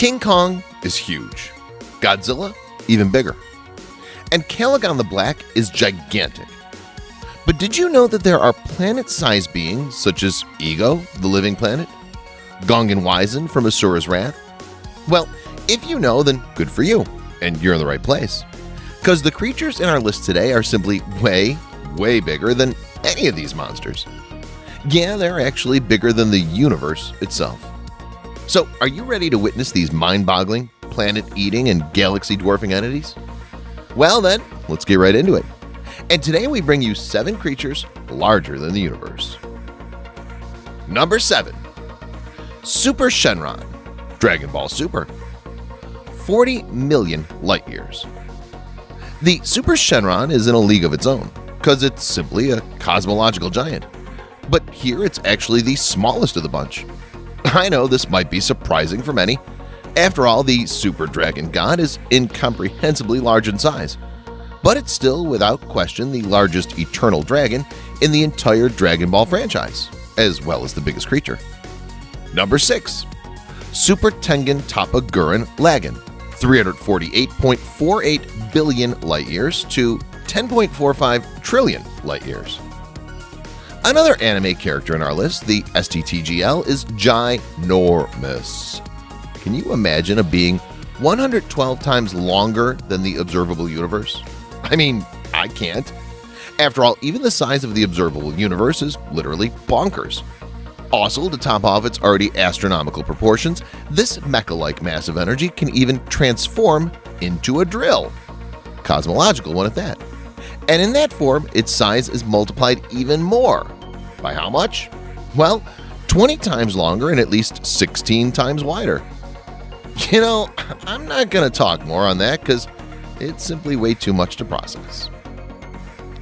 King Kong is huge, Godzilla even bigger, Ancalagon the Black is gigantic. But did you know that there are planet-sized beings such as Ego, the living planet, Gongen Wyzen from Asura's Wrath? Well, if you know, then good for you, and you're in the right place. Because the creatures in our list today are simply way, way bigger than any of these monsters. Yeah, they're actually bigger than the universe itself. So are you ready to witness these mind-boggling, planet-eating, and galaxy-dwarfing entities? Well then, let's get right into it. And today we bring you seven creatures larger than the universe. Number 7. Super Shenron Dragon Ball Super 40 million light years. The Super Shenron is in a league of its own because it's simply a cosmological giant. But here it's actually the smallest of the bunch. I know this might be surprising for many. After all, the Super Dragon God is incomprehensibly large in size, but it's still without question the largest eternal dragon in the entire Dragon Ball franchise, as well as the biggest creature. Number 6. Super Tengen Toppa Gurren Lagann 348.48 billion light-years to 10.45 trillion light-years. Another anime character in our list, the STTGL, is ginormous. Can you imagine a being 112 times longer than the observable universe? I mean, I can't. After all, even the size of the observable universe is literally bonkers. Also, to top off its already astronomical proportions, this mecha-like mass of energy can even transform into a drill. Cosmological one at that. And in that form, its size is multiplied even more. By how much? Well, 20 times longer and at least 16 times wider. You know, I'm not going to talk more on that because it's simply way too much to process.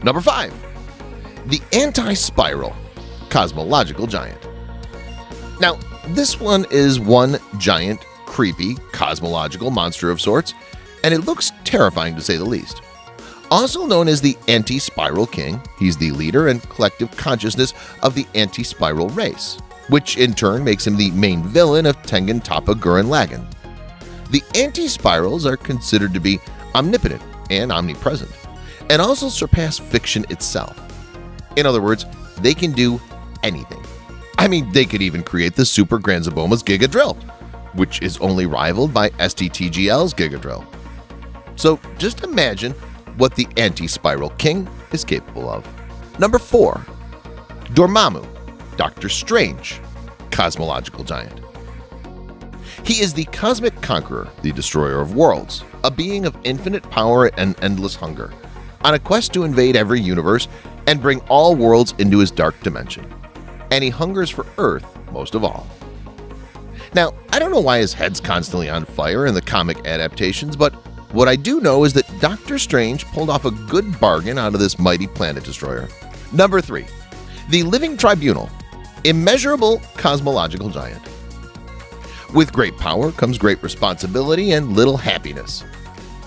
Number 5. The Anti-Spiral Cosmological Giant Now, this one is one giant, creepy, cosmological monster of sorts, and it looks terrifying to say the least. Also known as the Anti-Spiral King, he's the leader and collective consciousness of the Anti-Spiral race, which in turn makes him the main villain of Tengen Toppa Gurren Lagann. The Anti-Spirals are considered to be omnipotent and omnipresent, and also surpass fiction itself. In other words, they can do anything. I mean, they could even create the Super Granzeboma's Giga Drill, which is only rivaled by STTGL's Giga Drill. So just imagine what the Anti-Spiral King is capable of. Number 4. Dormammu, Doctor Strange, Cosmological Giant He is the Cosmic Conqueror, the Destroyer of Worlds, a being of infinite power and endless hunger, on a quest to invade every universe and bring all worlds into his dark dimension. And he hungers for Earth most of all. Now, I don't know why his head's constantly on fire in the comic adaptations, but what I do know is that Doctor Strange pulled off a good bargain out of this mighty planet destroyer. Number 3. The Living Tribunal Immeasurable Cosmological Giant With great power comes great responsibility and little happiness.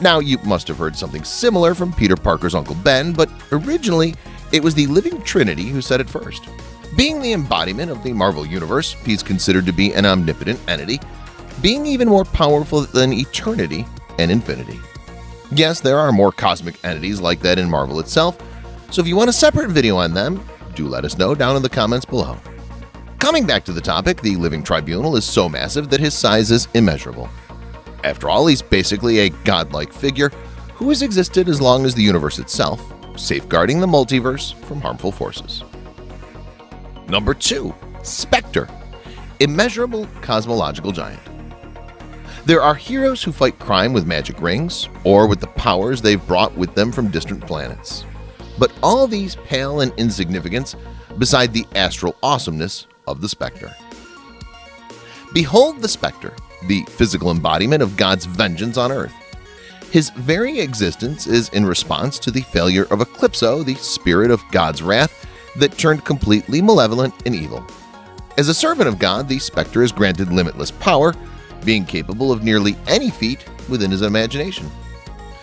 Now, you must have heard something similar from Peter Parker's Uncle Ben, but originally it was the Living Trinity who said it first. Being the embodiment of the Marvel Universe, he's considered to be an omnipotent entity, being even more powerful than eternity and infinity. Yes, there are more cosmic entities like that in Marvel itself, so if you want a separate video on them, do let us know down in the comments below. Coming back to the topic, the Living Tribunal is so massive that his size is immeasurable. After all, he's basically a godlike figure who has existed as long as the universe itself, safeguarding the multiverse from harmful forces. Number 2. Spectre Immeasurable Cosmological Giant there are heroes who fight crime with magic rings or with the powers they've brought with them from distant planets. But all these pale in insignificance beside the astral awesomeness of the Spectre. Behold the Spectre, the physical embodiment of God's vengeance on earth. His very existence is in response to the failure of Eclipso, the spirit of God's wrath that turned completely malevolent and evil. As a servant of God, the Spectre is granted limitless power being capable of nearly any feat within his imagination.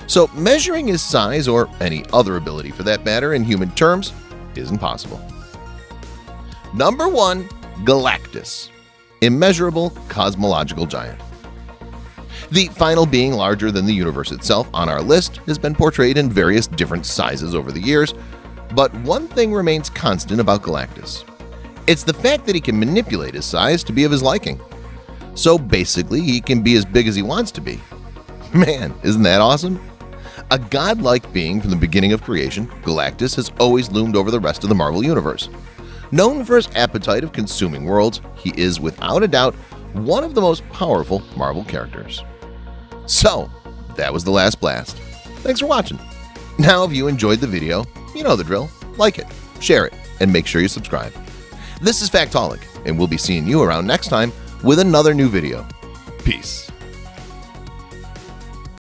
So measuring his size or any other ability for that matter in human terms isn't possible. Number 1. Galactus Immeasurable Cosmological Giant The final being larger than the universe itself on our list has been portrayed in various different sizes over the years, but one thing remains constant about Galactus. It's the fact that he can manipulate his size to be of his liking. So basically, he can be as big as he wants to be. Man, isn't that awesome? A godlike being from the beginning of creation, Galactus has always loomed over the rest of the Marvel Universe. Known for his appetite of consuming worlds, he is without a doubt one of the most powerful Marvel characters. So, that was the last blast. Thanks for watching. Now if you enjoyed the video, you know the drill. Like it, share it, and make sure you subscribe. This is Factholic, and we'll be seeing you around next time with another new video. Peace.